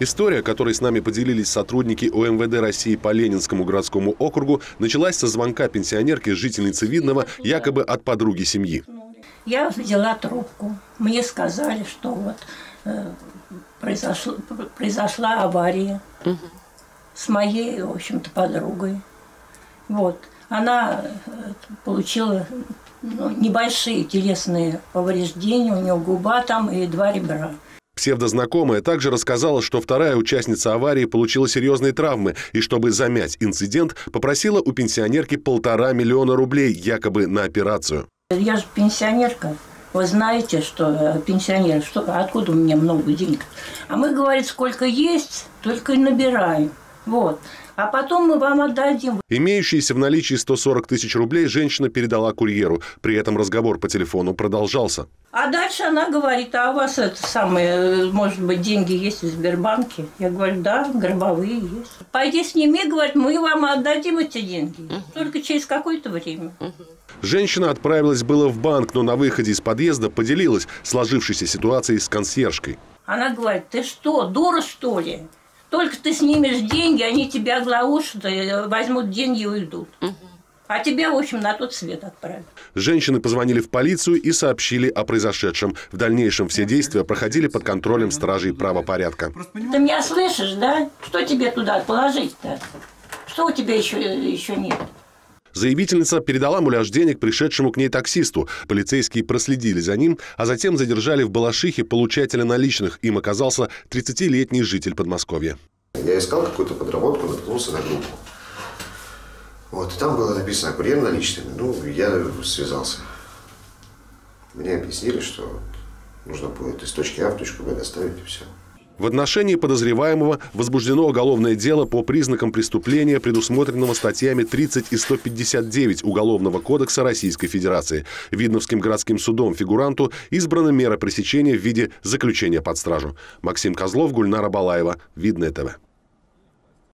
История, которой с нами поделились сотрудники ОМВД России по Ленинскому городскому округу, началась со звонка пенсионерки, жительницы Видного, якобы от подруги семьи. Я взяла трубку. Мне сказали, что вот э, произошло, произошла авария угу. с моей, в общем-то, подругой. Вот. Она э, получила ну, небольшие телесные повреждения, у нее губа там и два ребра. Псевдознакомая также рассказала, что вторая участница аварии получила серьезные травмы и, чтобы замять инцидент, попросила у пенсионерки полтора миллиона рублей якобы на операцию. Я же пенсионерка. Вы знаете, что э, пенсионер, что, откуда у меня много денег? А мы, говорит, сколько есть, только и набираем. Вот. А потом мы вам отдадим. Имеющиеся в наличии 140 тысяч рублей женщина передала курьеру. При этом разговор по телефону продолжался. А дальше она говорит, а у вас это самое, может быть, деньги есть в Сбербанке? Я говорю, да, гробовые есть. Пойди с ними, говорит, мы вам отдадим эти деньги. Только через какое-то время. Женщина отправилась было в банк, но на выходе из подъезда поделилась сложившейся ситуацией с консьержкой. Она говорит, ты что, дура что ли? Только ты снимешь деньги, они тебя оглаушат, возьмут деньги и уйдут. А тебя, в общем, на тот свет отправят. Женщины позвонили в полицию и сообщили о произошедшем. В дальнейшем все действия проходили под контролем стражей правопорядка. Ты меня слышишь, да? Что тебе туда положить-то? Что у тебя еще, еще нет? Заявительница передала муляж денег пришедшему к ней таксисту. Полицейские проследили за ним, а затем задержали в Балашихе получателя наличных. Им оказался 30-летний житель Подмосковья. Я искал какую-то подработку, наткнулся на группу. Вот, там было написано курьер наличными. Ну, я связался. Мне объяснили, что нужно будет из точки А в точку Б доставить и все. В отношении подозреваемого возбуждено уголовное дело по признакам преступления, предусмотренного статьями 30 и 159 Уголовного кодекса Российской Федерации. Видновским городским судом фигуранту избрана мера пресечения в виде заключения под стражу. Максим Козлов, Гульнара Балаева. Видное ТВ.